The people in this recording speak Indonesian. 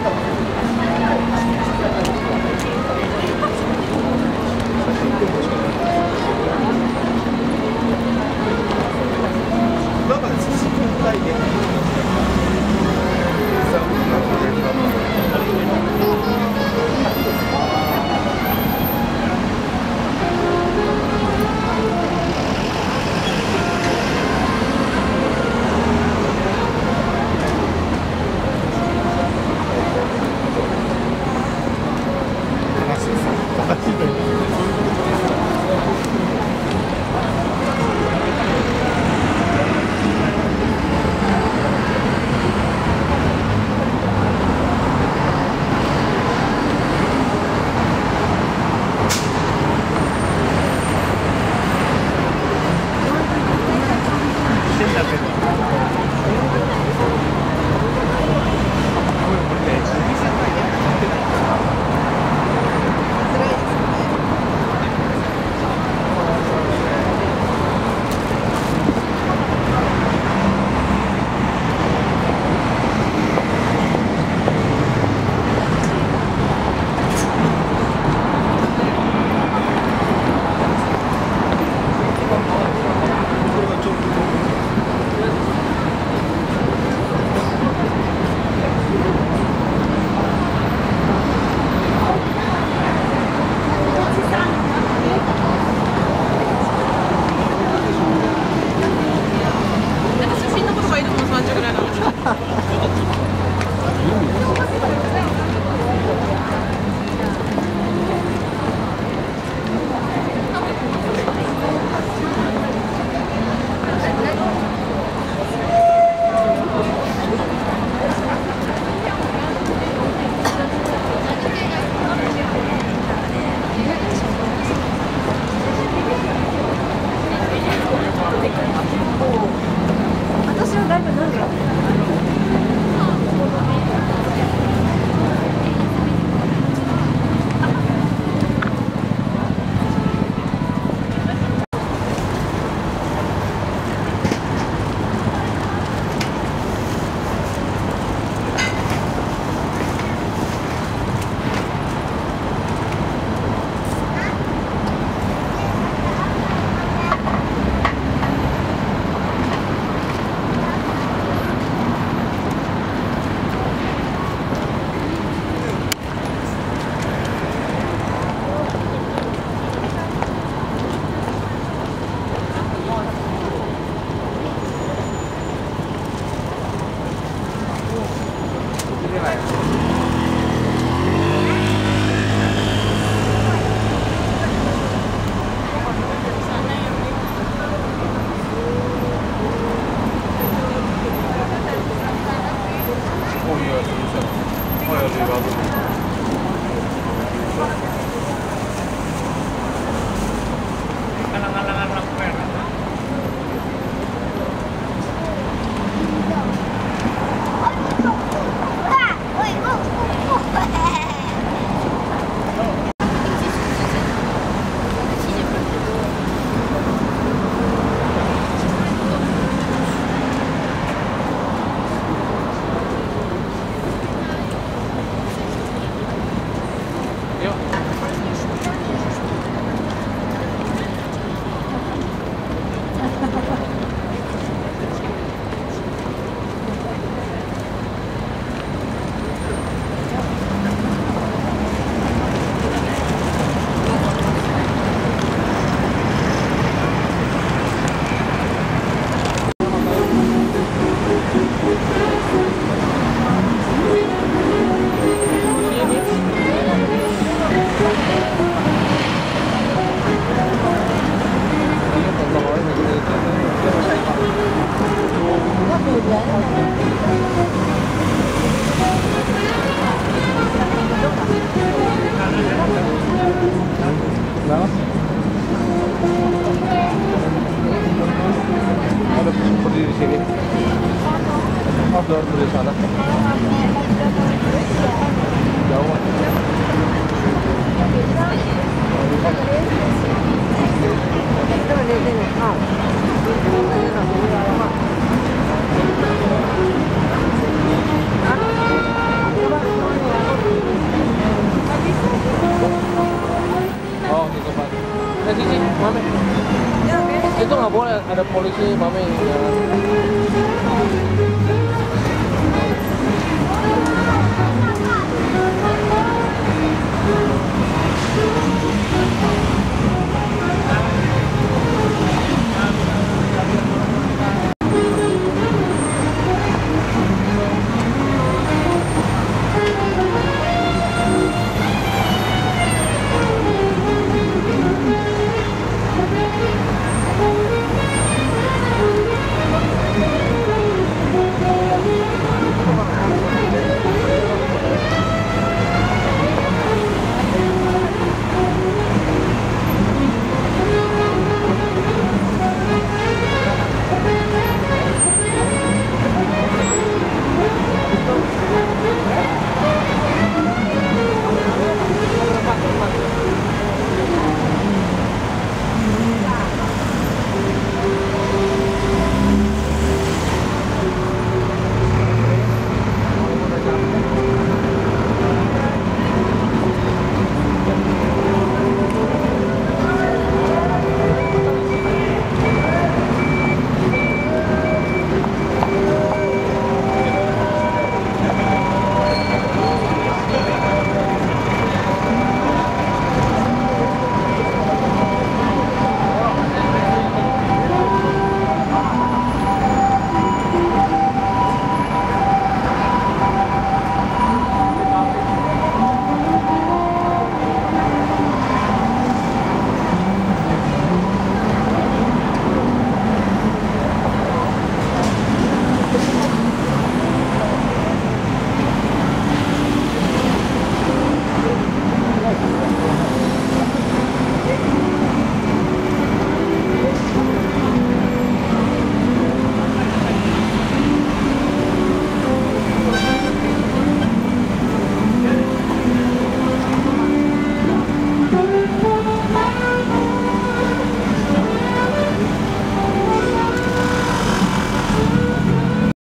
なんかね、通信状態で。Obrigado. Eh sini, mami. Itu nggak boleh ada polisi, mami. Jangan.